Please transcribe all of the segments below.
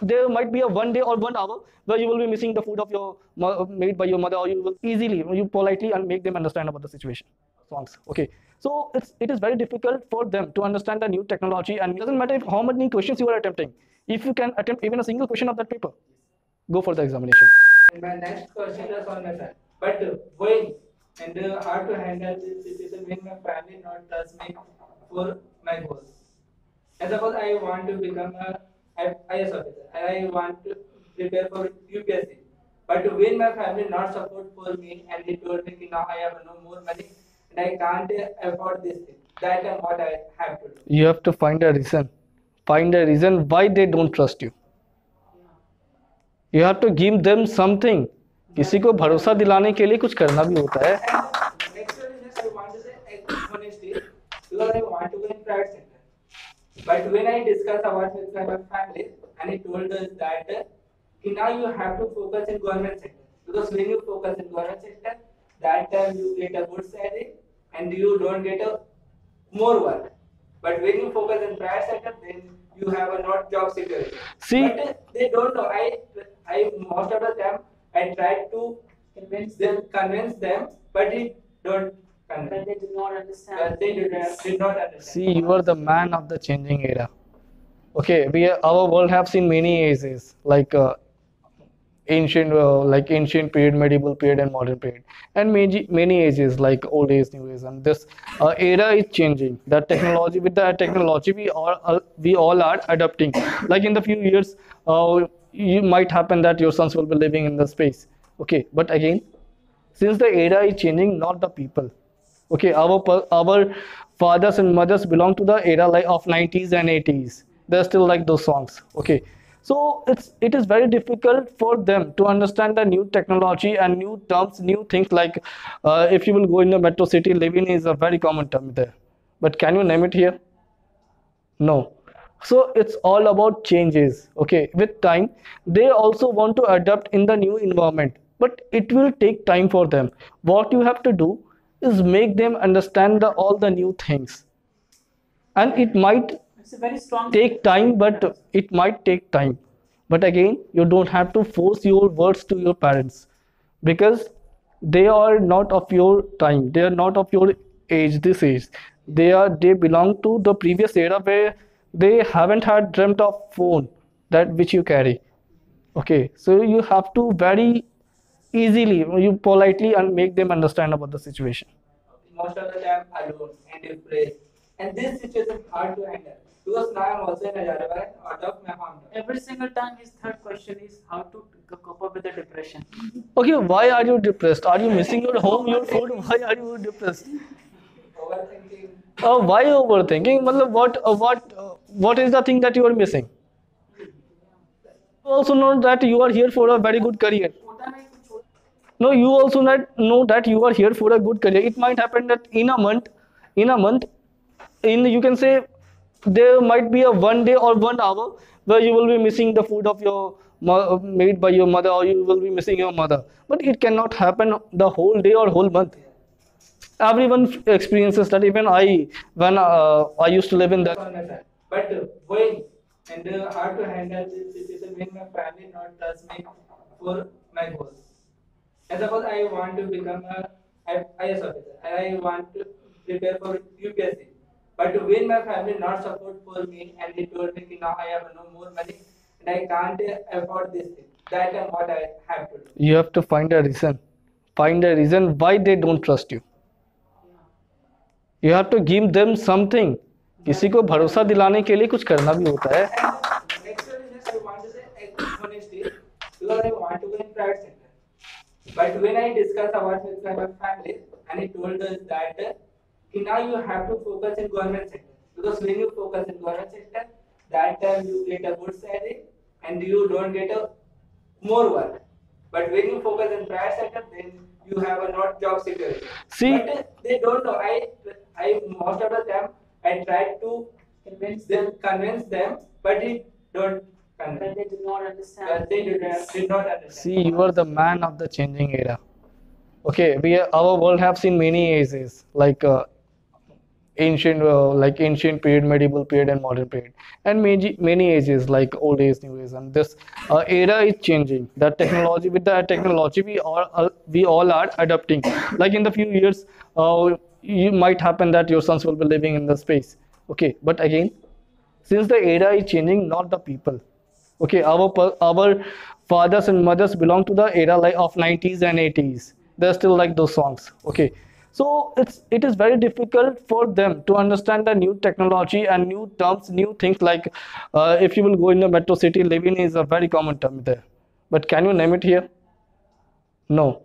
there might be a one day or one hour where you will be missing the food of your made by your mother or you will easily you politely and make them understand about the situation. Songs okay. So it's it is very difficult for them to understand the new technology and it doesn't matter how many questions you are attempting. If you can attempt even a single question of that paper go for the examination. And my next question is on side. But uh, when and uh, how to handle this situation when my family not trust me for my goals. And suppose I want to become a IS officer. I want to prepare for UPSC. But when my family not support for me and they told me "Ki now I have no more money and I can't afford this thing. That time what I have to do. you have to find a reason find a reason why they don't trust you you have to give them something किसी को भरोसा दिलाने के लिए कुछ करना भी होता है But when I discuss about with my family, and he told us that uh, ki now you have to focus in government sector because when you focus in government sector, that time you get a good salary and you don't get a more work. But when you focus in private sector, then you have a not job security. See- but uh, they don't know. I, I most of the time I tried to convince them, convince them, but it don't But they do not understand. they did did not understand. see you are the man of the changing era. Okay we our world have seen many ages like uh, ancient uh, like ancient period medieval period and modern period. And many many ages like old age new age. And this uh, era is changing. The technology with the technology we all uh, we all are adapting. Like in the few years uh, you might happen that your sons will be living in the space. Okay but again since the era is changing not the people okay our our fathers and mothers belong to the era like of 90s and 80s they're still like those songs. Okay. So it's it is very difficult for them to understand the new technology and new terms new things like uh, if you will go in a metro city living is a very common term there. But can you name it here? No. So it's all about changes. Okay with time they also want to adapt in the new environment. But it will take time for them. What you have to do is make them understand the, all the new things. And it might It's a very strong. take time but it might take time. But again you don't have to force your words to your parents because they are not of your time. They are not of your age this age. They are they belong to the previous era where they haven't had dreamt of phone that which you carry. Okay so you have to very easily you politely and make them understand about the situation. Most of the time alone and depressed and this situation is hard to handle. Because now i'm also in a every single time his third question is how to cope up with the depression. Okay why are you depressed? Are you missing your home your food? Why are you depressed? Overthinking. Uh, why overthinking? Matlab what uh, what uh, what is the thing that you are missing? Also know that you are here for a very good career now you also not know that you are here for a good career. It might happen that in a month in a month in you can say there might be a one day or one hour where you will be missing the food of your made by your mother or you will be missing your mother. But it cannot happen the whole day or whole month. Everyone experiences that. Even i when uh, i used to live in that. But when and how to handle this situation when my family not trust me for my goals. And suppose I want to become a IS officer. I want to prepare for UPSC. But when my family not support for me and they told me "Ki now I have no more money and I can't afford this thing. That time what I have to do. You have to find a reason. Find a reason why they don't trust you. You have to give them something. किसी को भरोसा दिलाने के लिए कुछ करना भी होता है But when I discuss about with my family, and he told us that uh, now you have to focus in government sector because when you focus in government sector, that time you get a good salary and you don't get a more work. But when you focus in private sector, then you have a not job security. See- but they don't know. I, I most of the time I tried to convince them, convince them, but it don't But they do not understand. they did not, did not understand. See, you are the man of the changing era. Okay, we our world have seen many ages like uh, ancient uh, like ancient period medieval period and modern period. And many many ages like old age new age. And this uh, era is changing. The technology with the technology we all uh, we all are adapting. Like in the few years uh, you might happen that your sons will be living in the space. Okay but again since the era is changing not the people okay our our fathers and mothers belong to the era like of 90s and 80s they're still like those songs. Okay. So it's it is very difficult for them to understand the new technology and new terms new things like uh, if you will go in a metro city living is a very common term there. But can you name it here? No.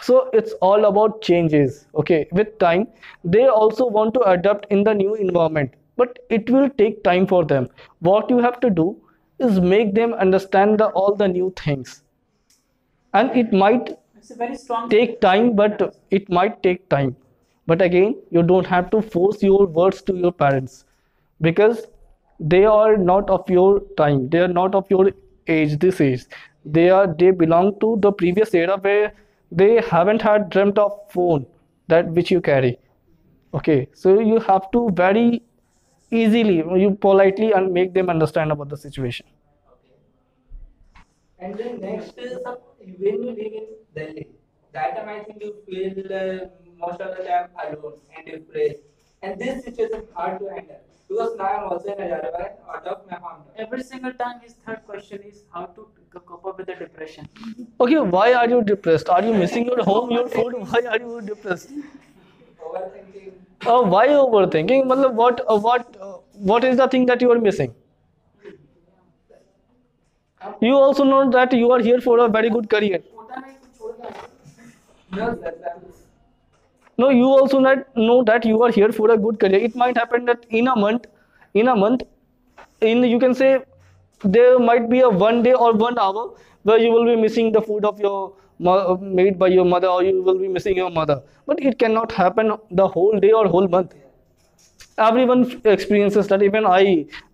So it's all about changes. Okay with time they also want to adapt in the new environment. But it will take time for them. What you have to do is make them understand the, all the new things. And it might It's a very strong. take time but it might take time. But again you don't have to force your words to your parents because they are not of your time. They are not of your age this age. They are they belong to the previous era where they haven't had dreamt of phone that which you carry. Okay so you have to very easily you politely and make them understand about the situation And then next is when you live in Delhi, that time I think you feel uh, most of the time alone and depressed. And this situation hard to handle because now I'm also in Hyderabad, out of my hometown. Every single time his third question is how to cope up with the depression. okay why are you depressed are you missing your home your food why are you depressed Overthinking uh, why overthinking matlab what uh, what uh, what is the thing that you are missing? You also know that you are here for a very good career. No you also not know that you are here for a good career. It might happen that in a month in a month in you can say there might be a one day or one hour where you will be missing the food of your made by your mother or you will be missing your mother. But it cannot happen the whole day or whole month. everyone experiences that even i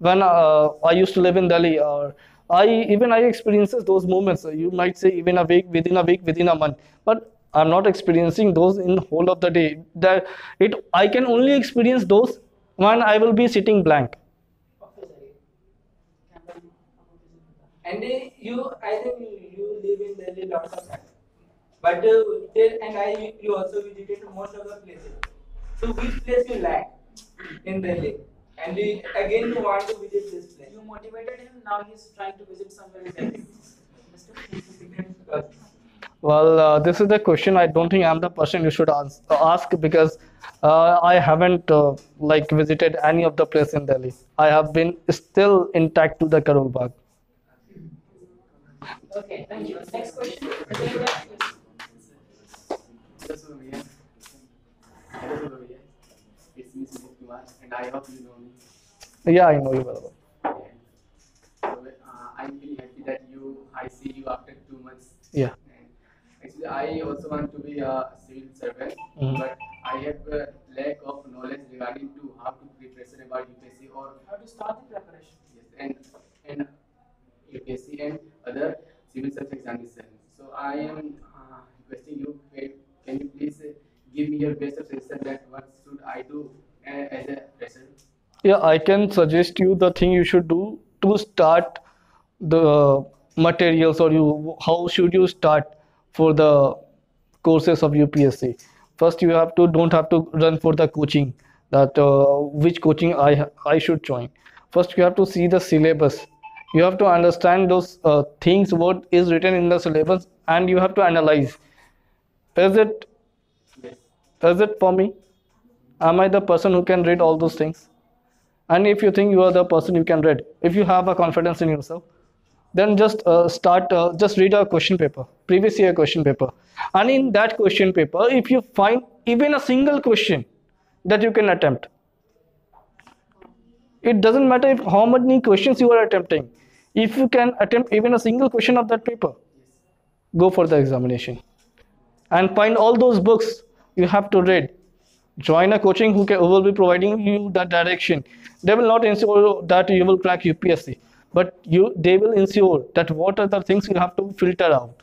when uh, i used to live in delhi or i even i experiences those moments you might say even a week within a week within a month but i'm not experiencing those in the whole of the day that it i can only experience those when i will be sitting blank And uh, you, I think you, live in Delhi lots of. But uh, there, and I, you also visited most of the places. So which place you like in Delhi? And you, again you want to visit this place. You motivated him. Now he's trying to visit somewhere in Delhi. Well uh, this is the question i don't think i'm the person you should ask, ask because uh, i haven't uh, like visited any of the place in delhi i have been still intact to the karol bagh Okay, thank you. Next question. Soumya. It's me, Sumit Kumar, and I hope you know me. yeah i know you well Yeah. So, uh, I'm really happy that you, I see you after two months. yeah And actually, I also want to be a civil servant, Mhm. but I have a lack of knowledge regarding to how to prepare about UPSC or How to start the preparation? yes, and and UPSC and other civil service examinations. So I am uh, requesting you, can you please uh, give me your best suggestion that what should I do uh, as a fresher? yeah i can suggest you the thing you should do to start the materials or you how should you start for the courses of upsc first you have to don't have to run for the coaching that uh, which coaching i i should join. First you have to see the syllabus. You have to understand those uh, things what is written in the syllabus and you have to analyze is it it for me? Am i the person who can read all those things? And if you think you are the person you can read if you have a confidence in yourself then just uh, start uh, just read a question paper previous year question paper. And in that question paper if you find even a single question that you can attempt it doesn't matter if how many questions you are attempting if you can attempt even a single question of that paper go for the examination and find all those books you have to read. Join a coaching who, can, who will be providing you that direction. They will not ensure that you will crack upsc but you they will ensure that what are the things you have to filter out